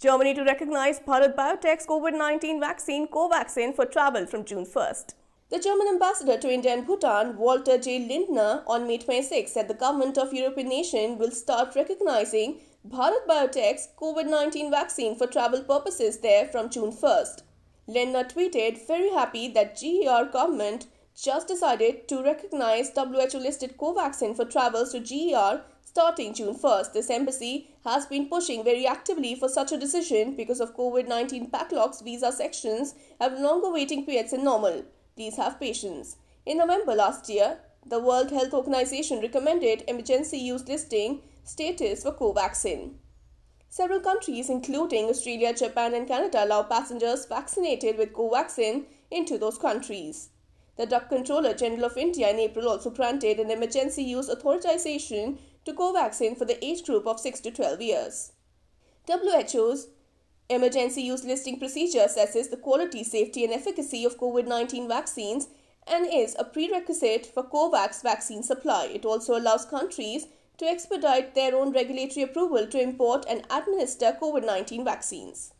Germany to recognize Bharat Biotech's COVID-19 vaccine Covaxin for travel from June 1st. The German ambassador to India and Bhutan, Walter J. Lindner, on May 26 said the government of European nation will start recognizing Bharat Biotech's COVID-19 vaccine for travel purposes there from June 1st. Lindner tweeted, very happy that GER government just decided to recognize WHO-listed Covaxin for travels to GER starting June 1st. This embassy has been pushing very actively for such a decision because of COVID-19 backlogs visa sections have longer waiting periods than normal. Please have patience. In November last year, the World Health Organization recommended emergency use listing status for Covaxin. Several countries, including Australia, Japan, and Canada, allow passengers vaccinated with Covaxin into those countries. The Drug Controller General of India in April also granted an emergency use authorization to Covaxin for the age group of 6 to 12 years. WHO's emergency use listing procedure assesses the quality, safety, and efficacy of COVID 19 vaccines and is a prerequisite for COVAX vaccine supply. It also allows countries to expedite their own regulatory approval to import and administer COVID 19 vaccines.